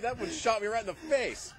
that one shot me right in the face.